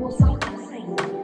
Buscar o Senhor.